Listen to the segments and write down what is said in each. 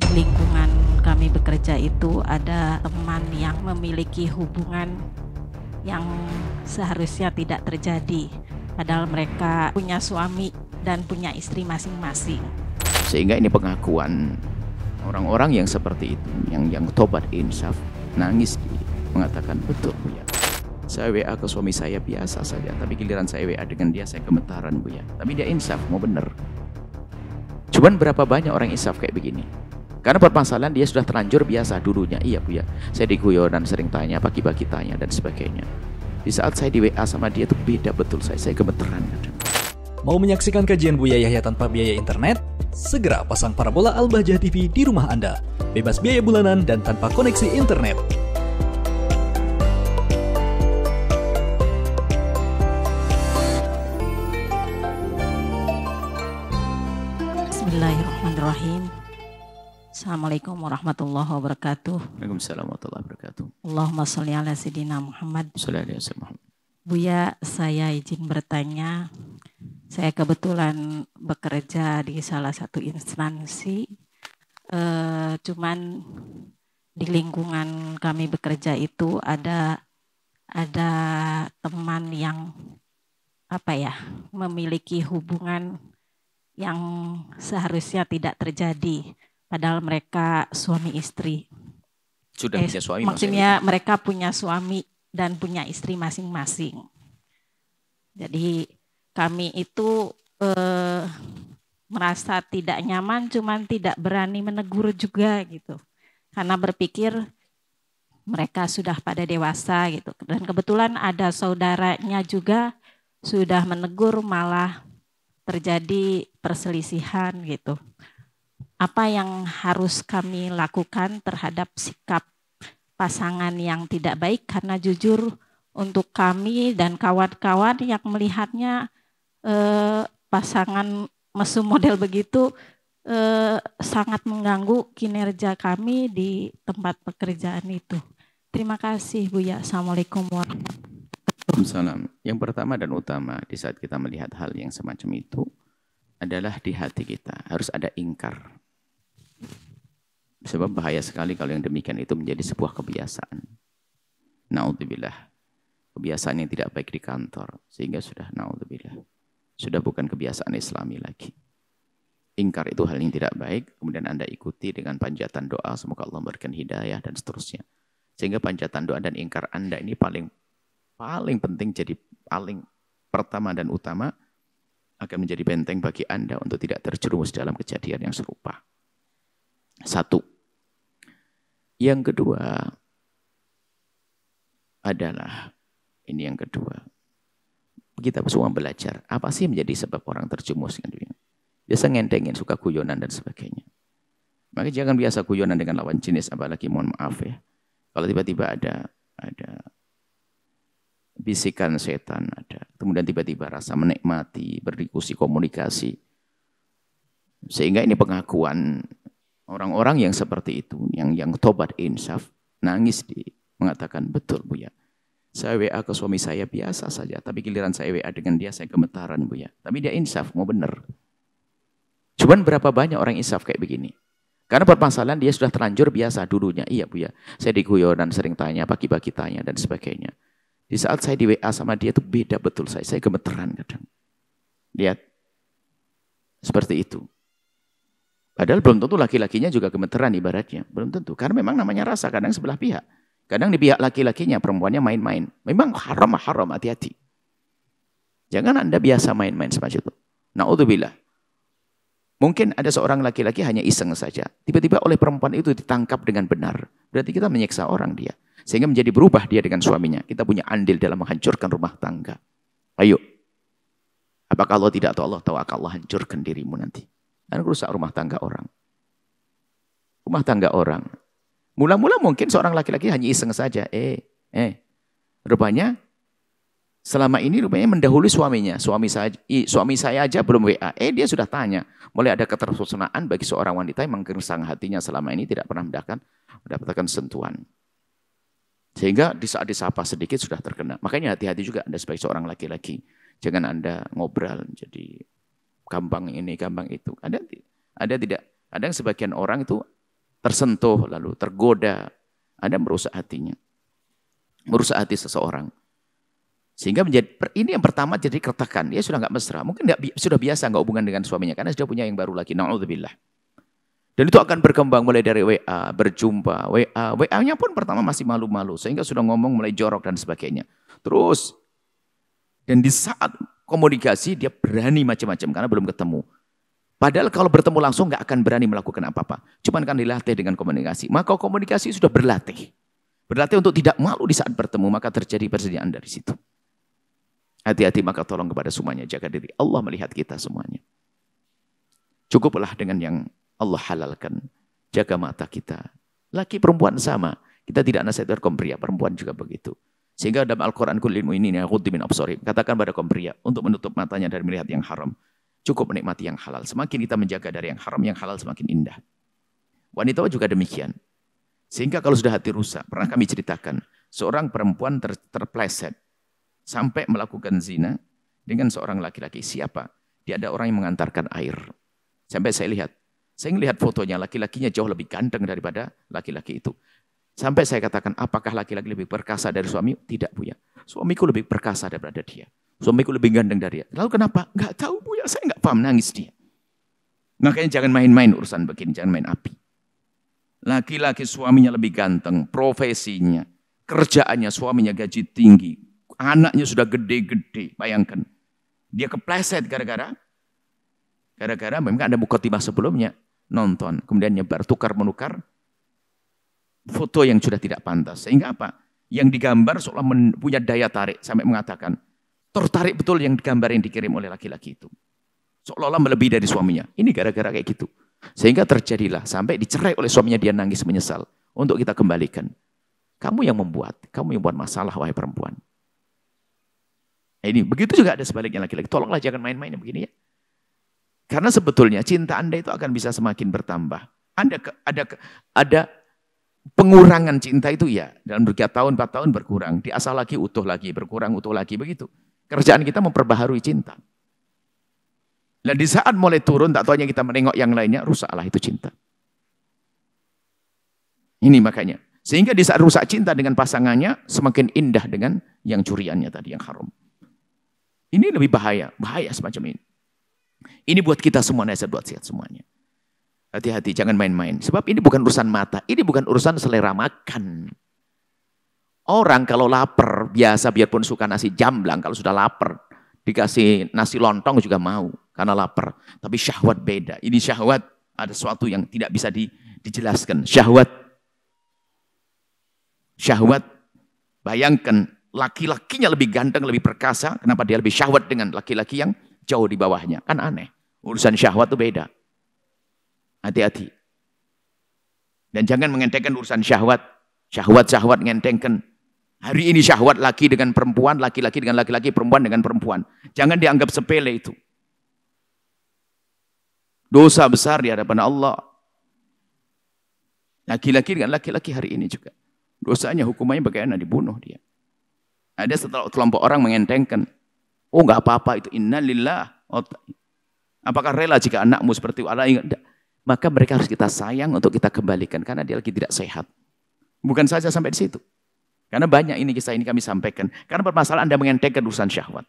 Lingkungan kami bekerja itu ada teman yang memiliki hubungan yang seharusnya tidak terjadi. Padahal mereka punya suami dan punya istri masing-masing. Sehingga ini pengakuan orang-orang yang seperti itu, yang yang tobat insaf, nangis mengatakan betul Bu ya. Saya WA ke suami saya biasa saja, tapi giliran saya WA dengan dia saya gemetaran Bu ya. Tapi dia insaf, mau bener. Cuman berapa banyak orang insaf kayak begini? Karena permasalahan dia sudah terlanjur biasa dulunya. Iya Bu ya, saya diguyonan sering tanya, pagi-pagi tanya dan sebagainya. Di saat saya di WA sama dia tuh beda betul saya, saya gemeteran. Mau menyaksikan kajian Buya Yahya tanpa biaya internet? Segera pasang parabola Al-Bahjah TV di rumah Anda. Bebas biaya bulanan dan tanpa koneksi internet. Bismillahirrahmanirrahim. Assalamualaikum warahmatullahi wabarakatuh. Waalaikumsalam warahmatullahi wabarakatuh. Allahumma sholli ala sayyidina Muhammad. Sallallahu alaihi wasallam. Buya, saya izin bertanya. Saya kebetulan bekerja di salah satu instansi. Eh, cuman di lingkungan kami bekerja itu ada ada teman yang apa ya memiliki hubungan yang seharusnya tidak terjadi. Padahal mereka suami istri. Sudah Eh, punya suami maksudnya mereka punya suami dan punya istri masing-masing. Jadi kami itu eh, merasa tidak nyaman, cuman tidak berani menegur juga gitu, karena berpikir mereka sudah pada dewasa gitu. Dan kebetulan ada saudaranya juga sudah menegur, malah terjadi perselisihan gitu. Apa yang harus kami lakukan terhadap sikap pasangan yang tidak baik karena jujur untuk kami dan kawan-kawan yang melihatnya eh, pasangan mesum model begitu eh, sangat mengganggu kinerja kami di tempat pekerjaan itu. Terima kasih Bu ya. Assalamualaikum warahmatullahi Waalaikumsalam. Yang pertama dan utama di saat kita melihat hal yang semacam itu adalah di hati kita. Harus ada ingkar. Sebab bahaya sekali kalau yang demikian itu menjadi sebuah kebiasaan. Naudzubillah. Kebiasaan yang tidak baik di kantor. Sehingga sudah naudzubillah. Sudah bukan kebiasaan islami lagi. Ingkar itu hal yang tidak baik. Kemudian Anda ikuti dengan panjatan doa. Semoga Allah memberikan hidayah dan seterusnya. Sehingga panjatan doa dan ingkar Anda ini paling paling penting jadi paling pertama dan utama akan menjadi benteng bagi Anda untuk tidak terjerumus dalam kejadian yang serupa. Satu. Yang kedua adalah ini yang kedua. Kita semua belajar apa sih menjadi sebab orang terjerumus dengan dunia. Biasa ngendengin, suka guyonan dan sebagainya. Maka jangan biasa guyonan dengan lawan jenis, apalagi mohon maaf ya. Kalau tiba-tiba ada ada bisikan setan ada. Kemudian tiba-tiba rasa menikmati, berdiskusi, komunikasi. Sehingga ini pengakuan orang-orang yang seperti itu, yang yang tobat insaf, nangis di mengatakan betul Bu ya. Saya WA ke suami saya biasa saja, tapi giliran saya WA dengan dia saya gemetaran Bu ya. Tapi dia insaf, mau bener. Cuman berapa banyak orang insaf kayak begini? Karena permasalahan dia sudah terlanjur biasa dulunya. Iya Bu ya, saya diguyonan sering tanya, pagi-pagi tanya dan sebagainya. Di saat saya di WA sama dia itu beda betul saya. Saya gemeteran kadang. Lihat. Seperti itu. Padahal belum tentu laki-lakinya juga gemeteran ibaratnya. Belum tentu. Karena memang namanya rasa kadang sebelah pihak. Kadang di pihak laki-lakinya perempuannya main-main. Memang haram haram hati-hati. Jangan Anda biasa main-main semacam itu. Na'udzubillah. Mungkin ada seorang laki-laki hanya iseng saja. Tiba-tiba oleh perempuan itu ditangkap dengan benar. Berarti kita menyiksa orang dia. Sehingga menjadi berubah dia dengan suaminya. Kita punya andil dalam menghancurkan rumah tangga. Ayo. Apakah Allah tidak tahu? Allah tahu akan Allah hancurkan dirimu nanti. Dan rusak rumah tangga orang. Rumah tangga orang. Mula-mula mungkin seorang laki-laki hanya iseng saja. Eh, eh. Rupanya selama ini rupanya mendahului suaminya. Suami saya, suami saya aja belum WA. Eh dia sudah tanya. Mulai ada ketersusunaan bagi seorang wanita yang menggersang hatinya selama ini tidak pernah mendapatkan, mendapatkan sentuhan. Sehingga di saat disapa sedikit sudah terkena. Makanya hati-hati juga Anda sebagai seorang laki-laki. Jangan Anda ngobrol jadi gampang ini, gampang itu. Ada ada tidak ada yang sebagian orang itu tersentuh, lalu tergoda, ada merusak hatinya. Merusak hati seseorang. Sehingga menjadi ini yang pertama jadi keretakan. Dia sudah nggak mesra. Mungkin gak, sudah biasa nggak hubungan dengan suaminya karena sudah punya yang baru lagi. Nauzubillah. Dan itu akan berkembang mulai dari WA, berjumpa, WA. WA-nya pun pertama masih malu-malu. Sehingga sudah ngomong mulai jorok dan sebagainya. Terus. Dan di saat komunikasi dia berani macam-macam karena belum ketemu. Padahal kalau bertemu langsung nggak akan berani melakukan apa-apa. Cuma kan dilatih dengan komunikasi. Maka komunikasi sudah berlatih. Berlatih untuk tidak malu di saat bertemu. Maka terjadi persediaan dari situ. Hati-hati maka tolong kepada semuanya. Jaga diri. Allah melihat kita semuanya. Cukuplah dengan yang Allah halalkan. Jaga mata kita. Laki perempuan sama. Kita tidak nasihat kaum pria. Perempuan juga begitu. Sehingga dalam Al-Quran kulil ini min absorim. Katakan pada kaum pria untuk menutup matanya dari melihat yang haram. Cukup menikmati yang halal. Semakin kita menjaga dari yang haram, yang halal semakin indah. Wanita juga demikian. Sehingga kalau sudah hati rusak, pernah kami ceritakan, seorang perempuan ter terpleset sampai melakukan zina dengan seorang laki-laki. Siapa? Dia ada orang yang mengantarkan air. Sampai saya lihat, saya melihat fotonya, laki-lakinya jauh lebih ganteng daripada laki-laki itu. Sampai saya katakan, apakah laki-laki lebih perkasa dari suami? Tidak, punya. Suamiku lebih perkasa daripada dia. Suamiku lebih ganteng dari dia. Lalu kenapa? Enggak tahu bu ya, saya enggak paham nangis dia. Makanya jangan main-main urusan begini, jangan main api. Laki-laki suaminya lebih ganteng, profesinya, kerjaannya suaminya gaji tinggi, anaknya sudah gede-gede, bayangkan. Dia kepleset gara-gara gara-gara memang ada mukotimah sebelumnya nonton, kemudian nyebar tukar menukar foto yang sudah tidak pantas. Sehingga apa? Yang digambar seolah punya daya tarik sampai mengatakan, Tertarik betul yang gambar yang dikirim oleh laki-laki itu. Seolah-olah melebihi dari suaminya. Ini gara-gara kayak gitu. Sehingga terjadilah sampai dicerai oleh suaminya dia nangis menyesal. Untuk kita kembalikan. Kamu yang membuat. Kamu yang buat masalah wahai perempuan. Ini begitu juga ada sebaliknya laki-laki. Tolonglah jangan main-main begini ya. Karena sebetulnya cinta Anda itu akan bisa semakin bertambah. Anda ke, ada ada pengurangan cinta itu ya dalam berkah tahun empat tahun berkurang, diasah lagi utuh lagi, berkurang utuh lagi begitu. Kerjaan kita memperbaharui cinta. Dan di saat mulai turun, tak tahunya kita menengok yang lainnya, rusaklah itu cinta. Ini makanya. Sehingga di saat rusak cinta dengan pasangannya, semakin indah dengan yang curiannya tadi, yang haram. Ini lebih bahaya, bahaya semacam ini. Ini buat kita semua, nasihat buat sehat semuanya. Hati-hati, jangan main-main. Sebab ini bukan urusan mata, ini bukan urusan selera makan. Orang kalau lapar, biasa biarpun suka nasi jamblang, kalau sudah lapar, dikasih nasi lontong juga mau, karena lapar. Tapi syahwat beda. Ini syahwat ada sesuatu yang tidak bisa di, dijelaskan. Syahwat. Syahwat. Bayangkan, laki-lakinya lebih ganteng, lebih perkasa. Kenapa dia lebih syahwat dengan laki-laki yang jauh di bawahnya? Kan aneh. Urusan syahwat itu beda. Hati-hati. Dan jangan mengentengkan urusan syahwat. Syahwat-syahwat ngentengkan Hari ini syahwat laki dengan perempuan, laki-laki dengan laki-laki, perempuan dengan perempuan. Jangan dianggap sepele itu. Dosa besar di hadapan Allah. Laki-laki dengan laki-laki hari ini juga. Dosanya hukumannya bagaimana dibunuh dia. Ada setelah kelompok orang mengentengkan. Oh enggak apa-apa itu innalillah. Apakah rela jika anakmu seperti itu? Maka mereka harus kita sayang untuk kita kembalikan. Karena dia lagi tidak sehat. Bukan saja sampai di situ. Karena banyak ini kisah ini kami sampaikan. Karena permasalahan Anda mengentengkan urusan syahwat.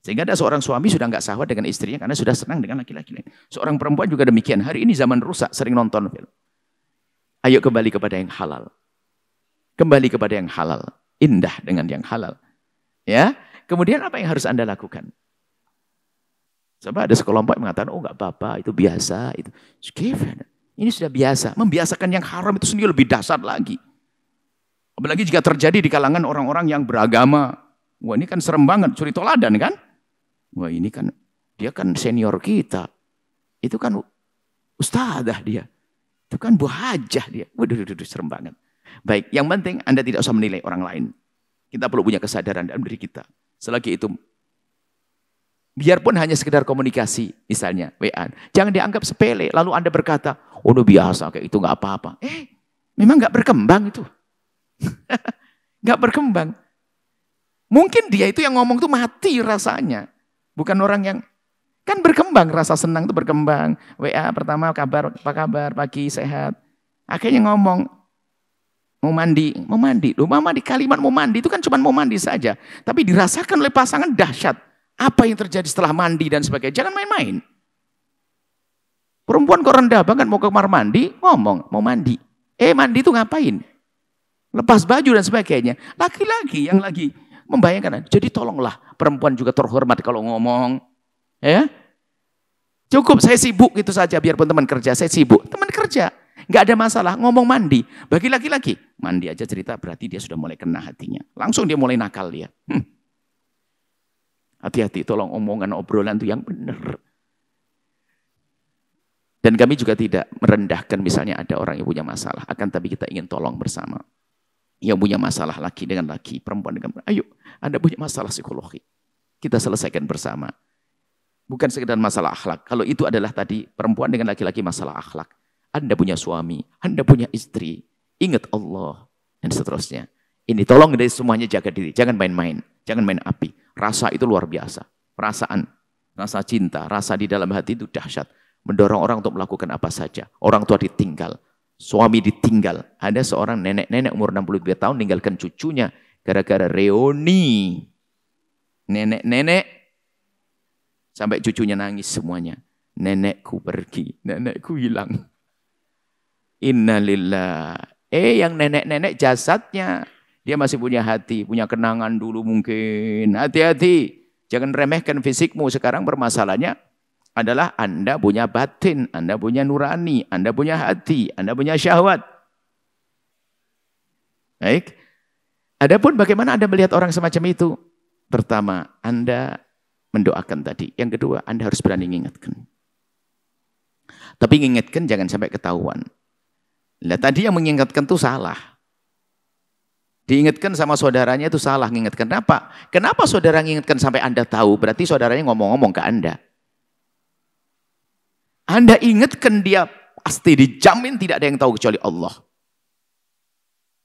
Sehingga ada seorang suami sudah nggak syahwat dengan istrinya karena sudah senang dengan laki-laki lain. Seorang perempuan juga demikian. Hari ini zaman rusak, sering nonton film. Ayo kembali kepada yang halal. Kembali kepada yang halal. Indah dengan yang halal. Ya. Kemudian apa yang harus Anda lakukan? Coba ada sekelompok yang mengatakan, oh nggak apa-apa, itu biasa. Itu. Ini sudah biasa. Membiasakan yang haram itu sendiri lebih dasar lagi. Apalagi jika terjadi di kalangan orang-orang yang beragama. Wah ini kan serem banget, curi toladan kan? Wah ini kan, dia kan senior kita. Itu kan ustazah dia. Itu kan buhajah dia. Waduh, waduh, waduh, serem banget. Baik, yang penting Anda tidak usah menilai orang lain. Kita perlu punya kesadaran dalam diri kita. Selagi itu, biarpun hanya sekedar komunikasi, misalnya WA. Jangan dianggap sepele, lalu Anda berkata, oh udah biasa, kayak itu nggak apa-apa. Eh, memang nggak berkembang itu. Gak berkembang. Mungkin dia itu yang ngomong tuh mati rasanya. Bukan orang yang kan berkembang rasa senang itu berkembang. WA pertama kabar apa kabar pagi sehat. Akhirnya ngomong, mau mandi, mau mandi. Loh, mama di kalimat mau mandi itu kan cuma mau mandi saja. Tapi dirasakan oleh pasangan dahsyat. Apa yang terjadi setelah mandi dan sebagainya. Jangan main-main. Perempuan kok rendah banget mau ke kamar mandi, ngomong mau mandi. Eh mandi itu ngapain? Lepas baju dan sebagainya. Laki-laki yang lagi membayangkan. Jadi tolonglah perempuan juga terhormat kalau ngomong. Ya, Cukup saya sibuk itu saja biarpun teman kerja saya sibuk. Teman kerja nggak ada masalah ngomong mandi. Bagi laki-laki mandi aja cerita berarti dia sudah mulai kena hatinya. Langsung dia mulai nakal dia. Hmm. Hati-hati tolong omongan obrolan itu yang benar. Dan kami juga tidak merendahkan misalnya ada orang yang punya masalah. Akan tapi kita ingin tolong bersama. Yang punya masalah laki dengan laki, perempuan dengan perempuan. Ayo, Anda punya masalah psikologi. Kita selesaikan bersama. Bukan sekedar masalah akhlak. Kalau itu adalah tadi perempuan dengan laki-laki masalah akhlak. Anda punya suami, Anda punya istri. Ingat Allah. Dan seterusnya. Ini tolong dari semuanya jaga diri. Jangan main-main. Jangan main api. Rasa itu luar biasa. Perasaan, rasa cinta, rasa di dalam hati itu dahsyat. Mendorong orang untuk melakukan apa saja. Orang tua ditinggal. Suami ditinggal. Ada seorang nenek-nenek umur 62 tahun meninggalkan cucunya. Gara-gara reuni. Nenek-nenek Sampai cucunya nangis semuanya. Nenekku pergi, nenekku hilang. Innalillah. Eh yang nenek-nenek jasadnya. Dia masih punya hati, punya kenangan dulu mungkin. Hati-hati. Jangan remehkan fisikmu. Sekarang permasalahannya adalah Anda punya batin, Anda punya nurani, Anda punya hati, Anda punya syahwat. Baik. Adapun bagaimana Anda melihat orang semacam itu? Pertama, Anda mendoakan tadi. Yang kedua, Anda harus berani mengingatkan. Tapi mengingatkan jangan sampai ketahuan. Nah, tadi yang mengingatkan itu salah. Diingatkan sama saudaranya itu salah mengingatkan. Kenapa? Kenapa saudara mengingatkan sampai Anda tahu? Berarti saudaranya ngomong-ngomong ke Anda. Anda ingatkan dia pasti dijamin tidak ada yang tahu kecuali Allah.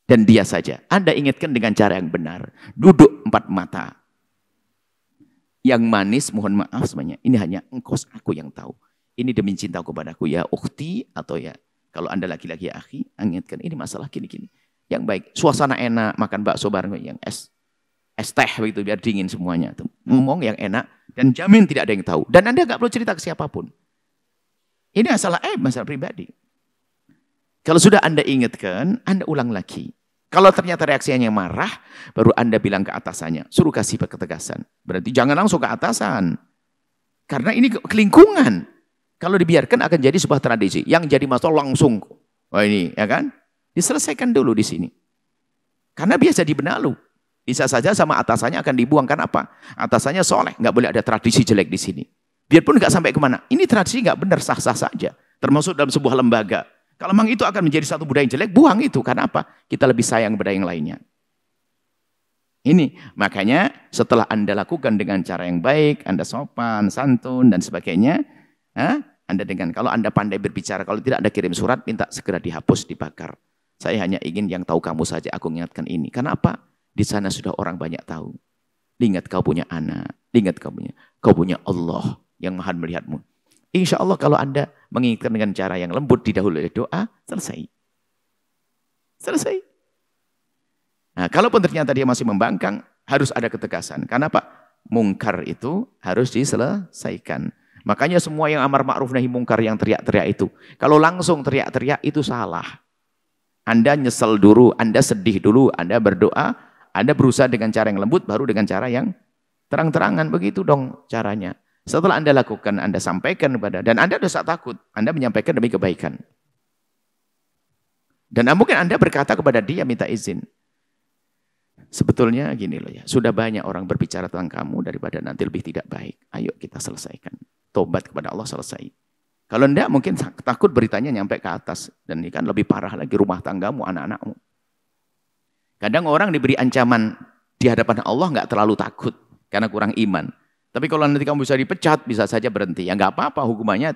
Dan dia saja. Anda ingatkan dengan cara yang benar. Duduk empat mata yang manis mohon maaf semuanya. Ini hanya engkau aku yang tahu. Ini demi cinta kepadaku ya ukti atau ya kalau anda laki-laki ya akhi, ingatkan ini masalah gini-gini. Yang baik, suasana enak, makan bakso bareng yang es es teh begitu biar dingin semuanya. Tuh. Ngomong yang enak dan jamin tidak ada yang tahu. Dan anda nggak perlu cerita ke siapa pun. Ini masalah eh masalah pribadi. Kalau sudah anda ingatkan, anda ulang lagi. Kalau ternyata reaksinya marah, baru Anda bilang ke atasannya, suruh kasih ketegasan. Berarti jangan langsung ke atasan. Karena ini kelingkungan. Kalau dibiarkan akan jadi sebuah tradisi. Yang jadi masalah langsung. Oh ini, ya kan? Diselesaikan dulu di sini. Karena biasa di benalu. Bisa saja sama atasannya akan dibuang. Karena apa? Atasannya soleh. Nggak boleh ada tradisi jelek di sini. Biarpun nggak sampai ke mana. Ini tradisi nggak benar, sah-sah saja. Termasuk dalam sebuah lembaga. Kalau memang itu akan menjadi satu budaya yang jelek, buang itu. Karena apa? Kita lebih sayang kepada yang lainnya. Ini, makanya setelah Anda lakukan dengan cara yang baik, Anda sopan, santun, dan sebagainya, Anda dengan, kalau Anda pandai berbicara, kalau tidak Anda kirim surat, minta segera dihapus, dibakar. Saya hanya ingin yang tahu kamu saja, aku ingatkan ini. Karena apa? Di sana sudah orang banyak tahu. Ingat kau punya anak, ingat kau punya, kau punya Allah yang maha melihatmu. Insya Allah kalau Anda mengingatkan dengan cara yang lembut didahului oleh doa, selesai. Selesai. Nah, kalaupun ternyata dia masih membangkang, harus ada ketegasan. Karena apa? Mungkar itu harus diselesaikan. Makanya semua yang amar ma'ruf nahi mungkar yang teriak-teriak itu. Kalau langsung teriak-teriak itu salah. Anda nyesel dulu, Anda sedih dulu, Anda berdoa, Anda berusaha dengan cara yang lembut, baru dengan cara yang terang-terangan. Begitu dong caranya. Setelah Anda lakukan, Anda sampaikan kepada, dan Anda dosa takut, Anda menyampaikan demi kebaikan. Dan mungkin Anda berkata kepada dia, minta izin. Sebetulnya gini loh ya, sudah banyak orang berbicara tentang kamu daripada nanti lebih tidak baik. Ayo kita selesaikan. Tobat kepada Allah selesai. Kalau enggak mungkin takut beritanya nyampe ke atas. Dan ini kan lebih parah lagi rumah tanggamu, anak-anakmu. Kadang orang diberi ancaman di hadapan Allah nggak terlalu takut karena kurang iman. Tapi kalau nanti kamu bisa dipecat, bisa saja berhenti. Ya nggak apa-apa hukumannya.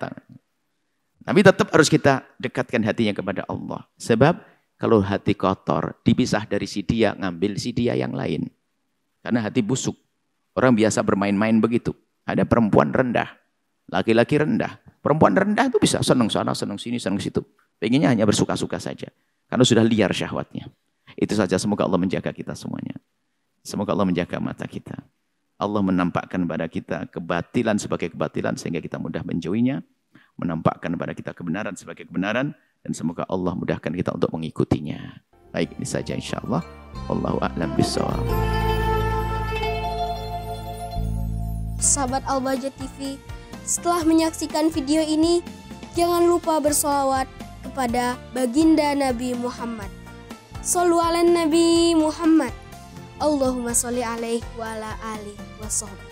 Tapi tetap harus kita dekatkan hatinya kepada Allah. Sebab kalau hati kotor, dipisah dari si dia, ngambil si dia yang lain. Karena hati busuk. Orang biasa bermain-main begitu. Ada perempuan rendah, laki-laki rendah. Perempuan rendah itu bisa senang sana, senang sini, senang situ. Pengennya hanya bersuka-suka saja. Karena sudah liar syahwatnya. Itu saja semoga Allah menjaga kita semuanya. Semoga Allah menjaga mata kita. Allah menampakkan pada kita kebatilan sebagai kebatilan sehingga kita mudah menjauhinya. Menampakkan pada kita kebenaran sebagai kebenaran. Dan semoga Allah mudahkan kita untuk mengikutinya. Baik, ini saja insya Allah. Wallahu a'lam bishawab. Sahabat Al-Baja TV, setelah menyaksikan video ini, jangan lupa bersolawat kepada baginda Nabi Muhammad. Sallu ala Nabi Muhammad. Allahumma sholli alaihi wa ala alihi wa sahbihi.